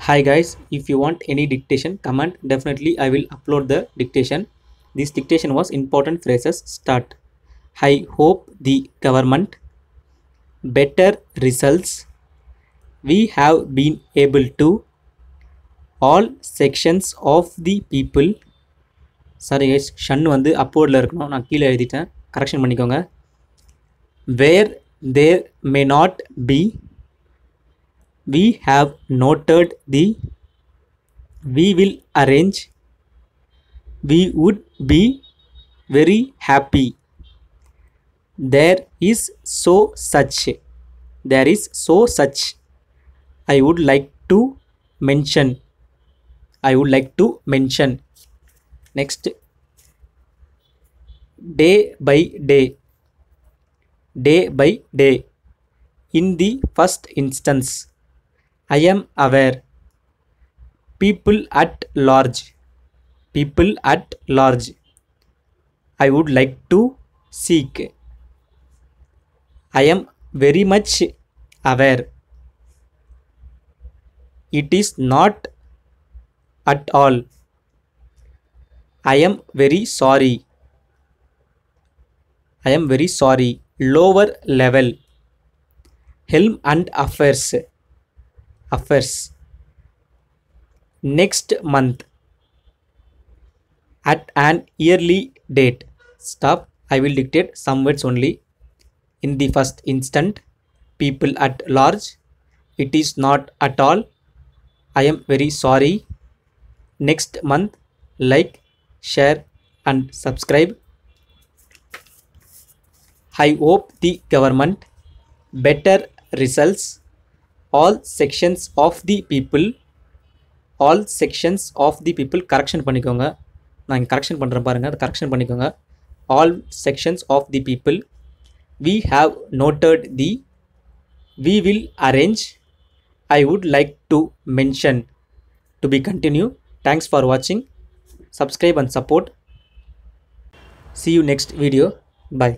hi guys if you want any dictation comment definitely i will upload the dictation this dictation was important phrases start i hope the government better results we have been able to all sections of the people sorry guys ஷன் வந்து அப்போர்டில் இருக்கணும் நான் கீழே எழுதிட்டேன் correction பண்ணிக்கோங்க வேர் தேர் may not be we have noted the we will arrange we would be very happy. There is so such there is so such. I would like to mention i would like to mention. Next day by day day by day. In the first instance I am aware. People at large. People at large. I would like to seek. I am very much aware. It is not at all. I am very sorry. I am very sorry. Lower level. Helm and affairs affairs. Next month at an early date stop i will dictate some words only. In the first instant people at large it is not at all. I am very sorry. Next month like share and subscribe. I hope the government better results all sections of the people all sections of the people correction பண்ணிக்கோங்க நான் இங்கே correction பண்ணுறேன் பாருங்கள் அதை correction பண்ணிக்கோங்க all sections of the people we have noted the we will arrange i would like to mention to be continue thanks for watching subscribe and support see you next video bye